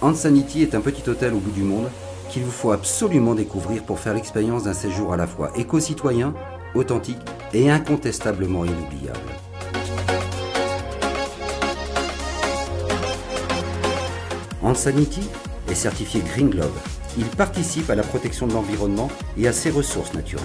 Ansanity est un petit hôtel au bout du monde qu'il vous faut absolument découvrir pour faire l'expérience d'un séjour à la fois éco-citoyen, authentique et incontestablement inoubliable. Ansanity est certifié Green Globe. Il participe à la protection de l'environnement et à ses ressources naturelles.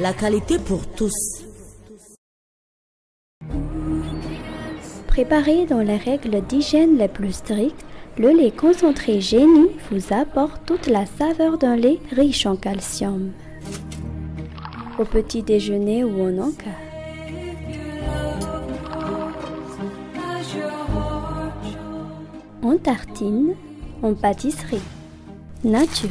la qualité pour tous. Préparé dans les règles d'hygiène les plus strictes, le lait concentré Génie vous apporte toute la saveur d'un lait riche en calcium. Au petit déjeuner ou en encas. en tartine, en pâtisserie. Nature.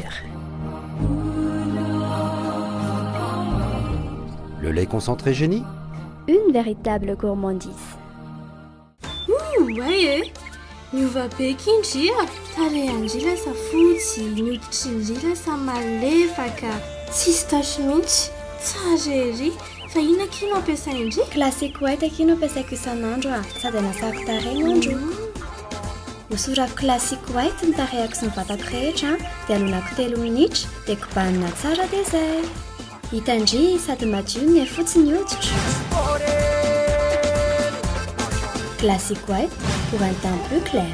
Le lait concentré génie Une véritable gourmandise. Ouh, ouais, eh. Miova be kinji ah. Tarehan-dry lasa fotsy, ny hoditrin-dry lasa malefaka. Tsisy tache mihitsy. Tsara ery. Fa inona akia no ampiasain-dry? Classic white akia no ampiasaiko isan'andro a, sady anasako tarehy no handroako. Hosorako classic white ny tarehako sy ny vatako rehetra an, dia alonako telo minitra, dia kobanina tsara dia izay. Hitan-dry, sady madio no miha fotsy ny hoditro. Classic white pour un teint plus clair.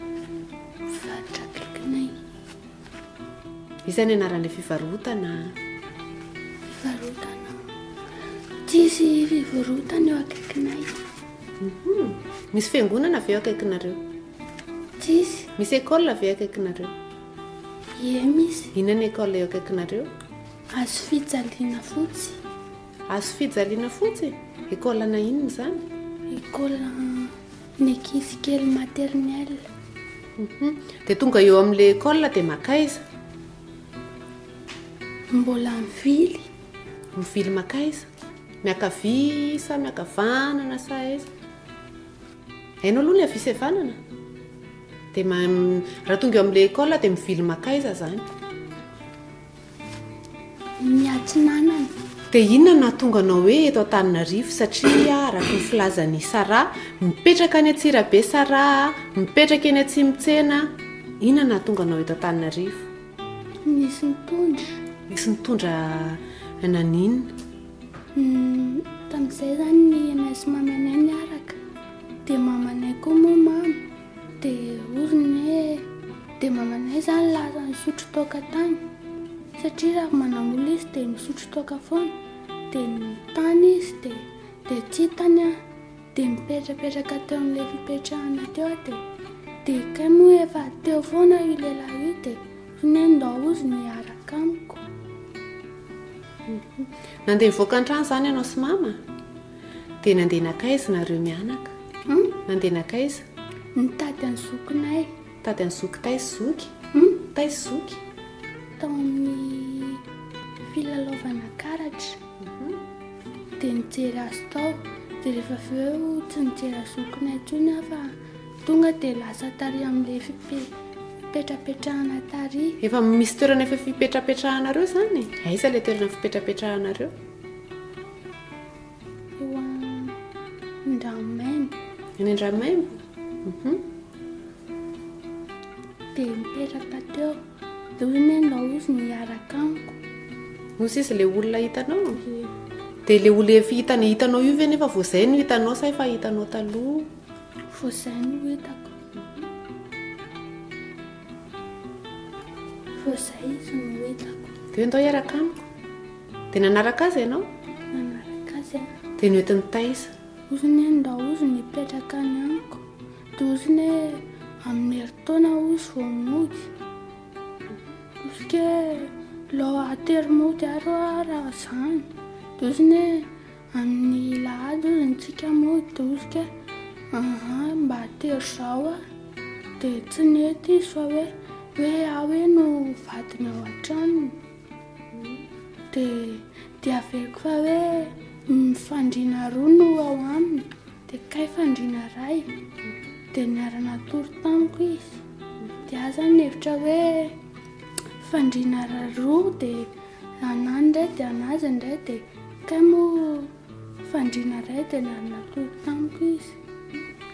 Varotra Agrokinay. Izay ny anaran'ilay fivarotana. Fivarotana. Tsisy fivarotana eo akaikinay. Mhm. Misy fiangonana avy eo akaikinareo? Tsisy. Misy école avy eo akaikinareo? Ie misy. Inona ny école eo akaikinareo? Azo fijaliana fotsy. Azo fijaliana fotsy? École na inona izany? École Ny ankizy kely maternelle. Hum Dia tonga eo amin'ny lekôla dia makaiza? Mbola mivily. Mivily makaiza? Miakavia sa miakavanana sa aiza? Hainao aloha ny havia sy havanana? Dia raha tonga eo amin'ny lekôla dia mivily makaiza izany? ny atsinanana. Dia inona no nahatonga anao hoe eto Antananarivo? Satria araka ny filazan' i Sarah, mipetraka any Antsirabe Sarah a! Mipetraka eny Atsimotsena a! Inona no nahatonga anao eto Antananarivo? Nisy nitondra. Nisy nitondra naninona? Hmm, Tamin'izay izany ny anay sy mamanay niaraka, dia mamanay koa moa mama. Dia hoy ny hoe, dia mba manaiza izany laza nisotro toaka tany? Satria raha manambola izy dia misotro toaka foana, dia ny tany izy dia dia tsy hitany an, dia mipetrapetraka teo amin'ilay fipetrahana teo an, dia dia kay moa efa teo foana io lehilahy io dia hoy ny hoe ndao hozy ny hiaraka amiko. Nandeha nivoaka an-trano izany ianao sy mama? Dia nandeha nankaiza nareo mianaka? Hum? Nandeha nankaiza? Nitady an'i zokinay. Nitady an'i zoky tay sy zoky? Hum? Tay sy zoky? Tao amin'ny filalaovana karatra. Mhm. Dia nijery azy tao. Dia rehefa avy eo tsy nijery azy zokinay intsony aho fa tonga dia lasa tary amin'ilay fipetrapetrahana tary. Efa misy toerana efa fipetrapetrahanareo izany? Aiza ilay toerana fipetrapetrahanareo? Eo an-dranomaimbo. Any an-dranomaimbo? Mhm. Dia mipetraka teo. Dia hoy ny anao izy miaraka amiko. Hoy izy ilay olona hitanao? Dia Dia ilay olona efa hitana hitanao io ve nefa vao izay no hitanao sa efa hitanao taloha? vao izay no hitako. Vao izay izy no hitako. Dia hoe ndao hiaraka amiko. Dia nanaraka azy ianao? Nanaraka azy aho. Dia noentin'i Taiza? Hozy ny enda hozy ny hipetraka any amiko. Dia hozy ny amin'ny herintaona hozy vao mody. Hozy ke lao atery mody ary hoa raha izany. Dia hozy ny amin'ny lahady hozy ny tsika mody. Dia hozy ke aha mba atery izao aho. Dia tsy nety izy fa hoe hoe aho hoe no vadiny ao an-tranony. Dia averiko fa hoe ny fandriana roa no ao aminy, dia kay fandriana iray, dia niara-natory tamiko izy, dia aho izany nihevitra hoe fandriana roa dia anah indray dia anazy indray, dia kay moa fandriana iray dia niara-natory tamiko izy,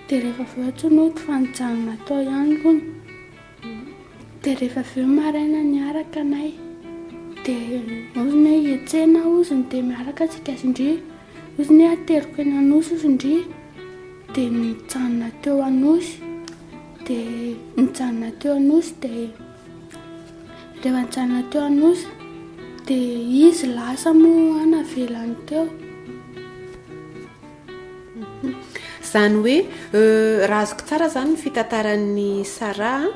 dia rehefa avy eo tsy nody fa nijanona tao ihany hono. Dia rehefa avy eo maraina niaraka nay dia oziny hoe hiantsena oziny dia miaraka tsika zindry oziny hoe ateriko eny anosy zindry dia nijanona teo anosy dia nijanona teo anosy dia rehefa nijanona teo anosy dia izy lasa moa navelany teo Izany hoe euh raha azoko tsara izany ny fitantaran'i Sarah an,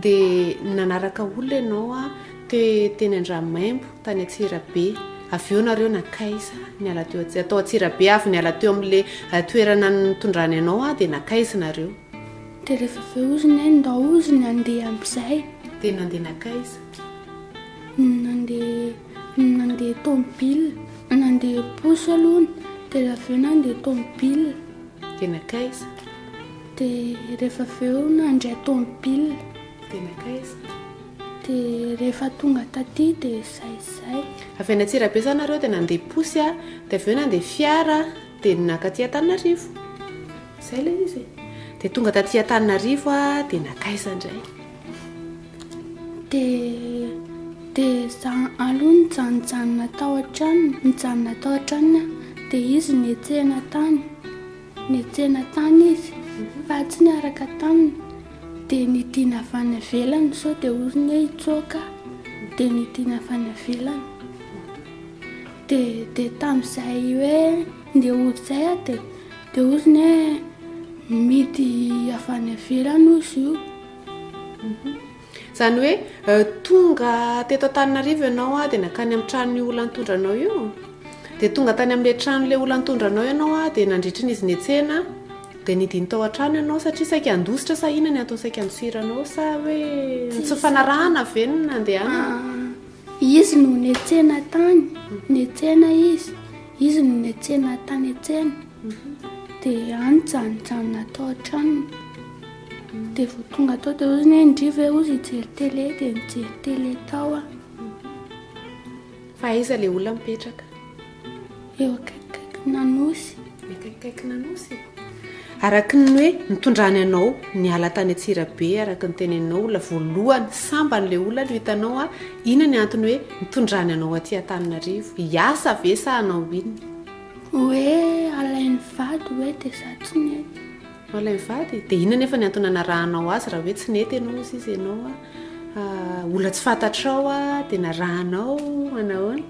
dia nanaraka olona ianao an, te teny Andramaimbo tany Antsirabe, avy eo nareo nankaiza? niala teo Antsirabe, tao Antsirabe avy niala teo amin'ilay toerana nitondrany anao an, dia nankaiza nareo? Dia rehefa avy eo ozy ny ndao ozy nandeha amin'izay. Dia nandeha nankaiza? Nandeha. Nandeha tomobila, nandeha pousse aloha ny dia avy eo nandeha tomobila. Dia nankaiza? Dia rehefa avy eo nandray tomobila. Dia nankaiza? Dia rehefa tonga taty dia izay izay. Avy any Antsirabe izany nareo dia nandeha pousse a, dia avy eo nandeha fiara dia nakaty Antananarivo. Izay ilay izy e. Dia tonga taty Antananarivo dia nankaiza indray? dia dia za aloha nijanojanona tao an-tranony nijanona tao an-tranony aho dia izy nihetsehana tany nihetsehana tany izy fa tsy niaraka taminy dia nidina avy any ivelany sao dia hozy ny hoe hitsoaka aho dia nidina avy any ivelany dia dia tamin'izay hoe Ndeha hody zay aho dia dia ozy ny hoe midy avy any ivelany ozy io. Mhm. Izany hoe euh, tonga teto Antananarivo ianao dia nankany amin'ny tranon'io olona nitondra anao io? Dia tonga tany amin'ilay tranon'ilay olona nitondra anao ianao dia nandritry ny izy nihetsena dia nidiny tao an-trano ianao satria saika handositra sa inona ny antony saika nitsiranao sa hoe tsy nifanarahana ve ny nandehanana? Ah, Izy no nihetsena tany, nihetsena izy, izy no nihetsena tany etsena, dia any janijanona tao an-tranony. Dia vao tonga tao dia hozy ny ndry ve hozy hijery télé dia nijery télé tao aho. Fa aiza ilay olona mipetraka? Eo akaikikaikin'Anosy. Eo akaikikaikin'Anosy. Araka ny hoe nitondrany anao niala tany Antsirabe araka ny teneninao olona voalohany sambany le olona no hitanao a inona ny antony hoe nitondrany anao aty Antananarivo hiasa ve sa hanao inona? Hoe alainy vady hoe dia za tsy nety. Alainy vady? Dia inona nefa ny antony anarahanao azy raha hoe tsy nety ianao hozy izy ianao a ah, olona tsy fantatrao a dia narahanao anahoana?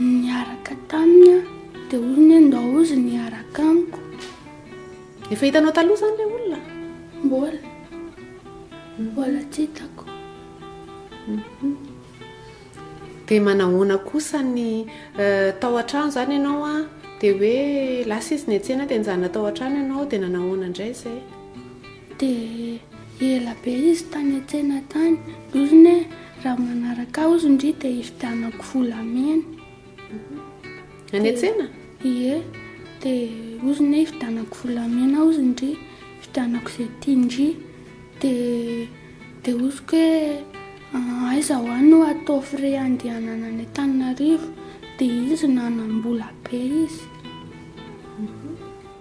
Niaraka taminy dia olona ndao izy niaraka amiko. Efa hitanao taloha izany ilay olona? Mbola. Mbola tsy hitako. Mhm. Dia manahoana kosa ny eh, tao an-trano izany ianao a, dia hoe lasa izy niantsena dia nijanona tao an-trano ianao dia nanahoana indray izay? Dia ela be izy tany an-tsena tany. Loziny hoe, raha manaraka ahy hozy ndry dia hividianako volamena. Any an-tsena? Ie. Dia hozy ny hoe hividianako volamena hozy ndry, hividianako izay tiany ndry. Dia dia hoziko hoe, aiza ho ahy no atao frais handehanana any Antananarivo. Dia izy nanam-bola be izy.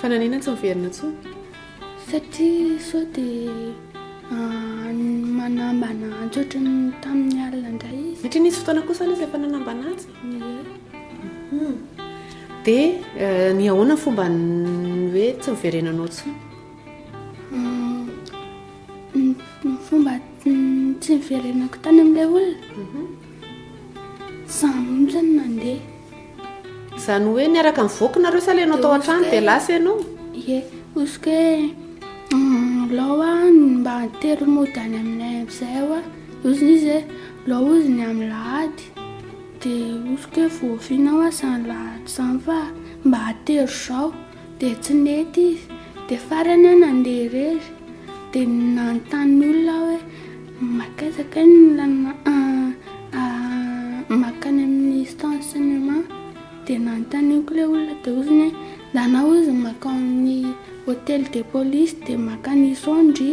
Fa nanina tsy miverina intsony? Satria sao dia manambana antsotry ny tamin'ny alina indray izy. Satria nisy fotoana kosa aloha izy efa nanambana azy? Ie. Dia ny ahoana fomba ny hoe tsy miverenanao intsony? Ny fomba tsy niverenako tany amin'ilay olona? Za mihitsy no nandeha. Izany hoe niaraka nivoaka nareo sa le enao tao an-trano dia lasa enao? Ie, hosoka hoe lao ah ny mba telo mody any aminay amin'izay aho ah. Hozy izy hoe lao hozy ny amin'ny lahady. Dia hosoka hoe voafinao ah izany lahady izany fa mba telo izao. Dia tsy nety izy, dia farany aho nandeha irery, dia nanontany ny olona aho hoe makaiza kay ny lalana makany amin'ny stand cinema, dia nanontaniako ilay olona dia hoy izy hoe anao hoy izy makao amin'ny hotel de police dia makany Isondry,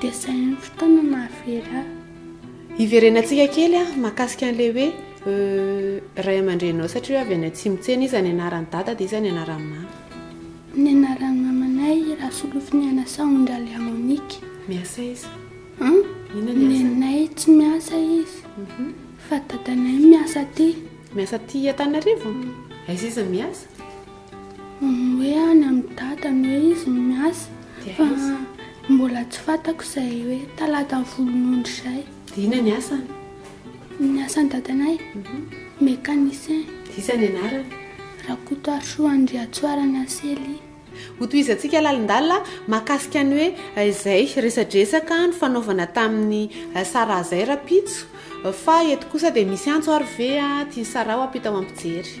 dia izay no fotoana nahavery ahy. Hiverenantsika kely a, mahakasika an'ilay hoe ray aman-dreninao satria avy any atsimo tsena izy, ny anaran'i dada dia iza ny anaran'i mama? Ny anaran'i mamanay Rasolofiniana Sahondraliamonique. Miasa izy. Hum? Nenay tsy miasa izy. Mhm. Fa dadanay miasa aty. Miasa aty Antananarivo? Aiza izy miasa? Hoe any amin'ny dadany hoe izy no miasa fa mbola tsy fantako izay hoe talata volonondry izay. Dia inona ny asany? Ny asan'ny dadanay? Mhm. Mécanicien. Iza ny anarany? Rakotoarisoa Andriatsoarana Asely. Hotohizantsika lalindalina mahakasika ny hoe eh, izay resadresaka nifanaovana tamin'ny eh, Sarah izay rapitso eh, fa eto kosa dia misy antso ary ve ah, tia Sarah ho apita ho ampijery.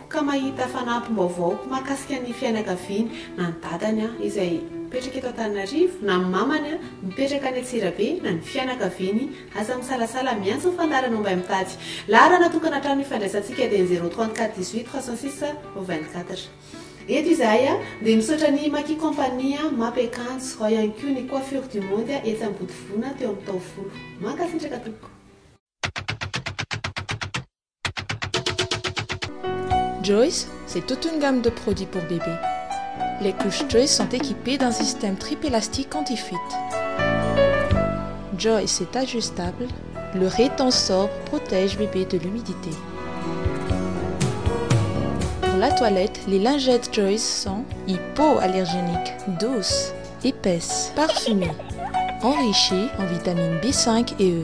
ka mahita fanampim-baovao mahakasika ny fianakaviany na ny dadany izay mipetraka eto Antananarivo na ny mamany mipetraka any Antsirabe na ny fianakaviany aza misalasala miantso ny fandaharana mba mitady laharana tokanatrano ifandraisantsika dia ny zéro trente quatre dix huit trois cent six vingt quatre eto izahay dia misaotra ny Maki company mapy akanjo ao ihany koa ny coiffure du monde etsy Ambodivona teo amin'ny taovolo mankasitraka tompoko ce tot ny ga de produit po Les couches Joyce sont équipées d'un système tripélastique anti-fuite. Joyce est ajustable, le rétensor protège bébé de l'humidité. Pour la toilette, les lingettes Joyce sont hypoallergéniques, douces, épaisses, parfumées, enrichies en vitamines B5 et E.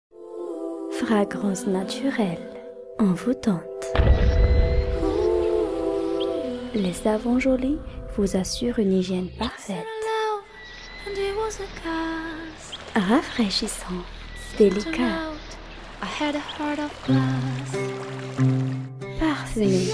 Fragrance naturelle envoûtante. Les savons jolis vous assurent une hygiène parfaite. Rafraîchissant, délicat. Parfait.